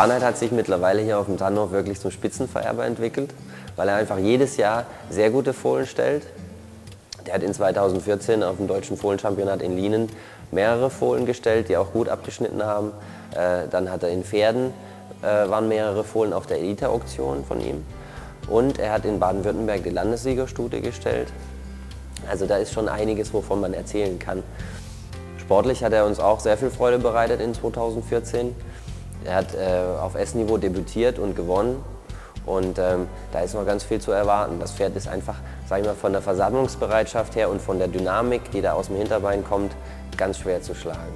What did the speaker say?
Barnheit hat sich mittlerweile hier auf dem Tannhof wirklich zum Spitzenvererber entwickelt, weil er einfach jedes Jahr sehr gute Fohlen stellt. Der hat in 2014 auf dem deutschen Fohlenchampionat in Lienen mehrere Fohlen gestellt, die auch gut abgeschnitten haben. Äh, dann hat er in Pferden, äh, waren mehrere Fohlen auf der Elite-Auktion von ihm. Und er hat in Baden-Württemberg die Landessiegerstute gestellt. Also da ist schon einiges, wovon man erzählen kann. Sportlich hat er uns auch sehr viel Freude bereitet in 2014. Er hat äh, auf S-Niveau debütiert und gewonnen. Und ähm, da ist noch ganz viel zu erwarten. Das Pferd ist einfach, sag ich mal, von der Versammlungsbereitschaft her und von der Dynamik, die da aus dem Hinterbein kommt, ganz schwer zu schlagen.